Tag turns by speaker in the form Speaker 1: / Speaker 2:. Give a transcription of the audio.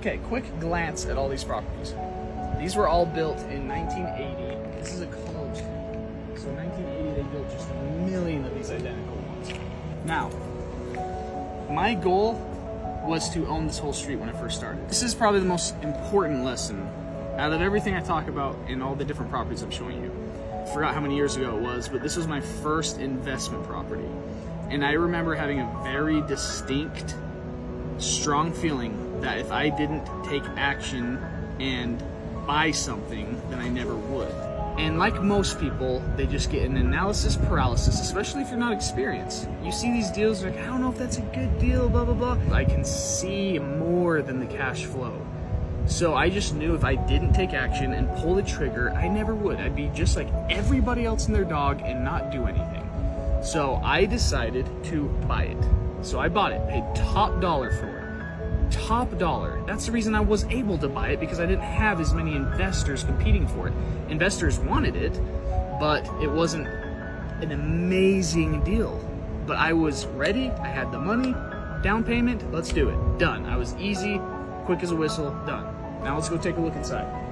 Speaker 1: Okay, quick glance at all these properties. These were all built in 1980. This is a college. So 1980, they built just a million of these identical ones. Now, my goal was to own this whole street when I first started. This is probably the most important lesson out of everything I talk about in all the different properties I'm showing you. I forgot how many years ago it was, but this was my first investment property. And I remember having a very distinct, strong feeling that if I didn't take action and buy something, then I never would. And like most people, they just get an analysis paralysis, especially if you're not experienced. You see these deals, like, I don't know if that's a good deal, blah, blah, blah. I can see more than the cash flow. So I just knew if I didn't take action and pull the trigger, I never would. I'd be just like everybody else and their dog and not do anything. So I decided to buy it. So I bought it, paid top dollar for it top dollar. That's the reason I was able to buy it because I didn't have as many investors competing for it. Investors wanted it, but it wasn't an amazing deal. But I was ready, I had the money, down payment, let's do it. Done. I was easy, quick as a whistle, done. Now let's go take a look inside.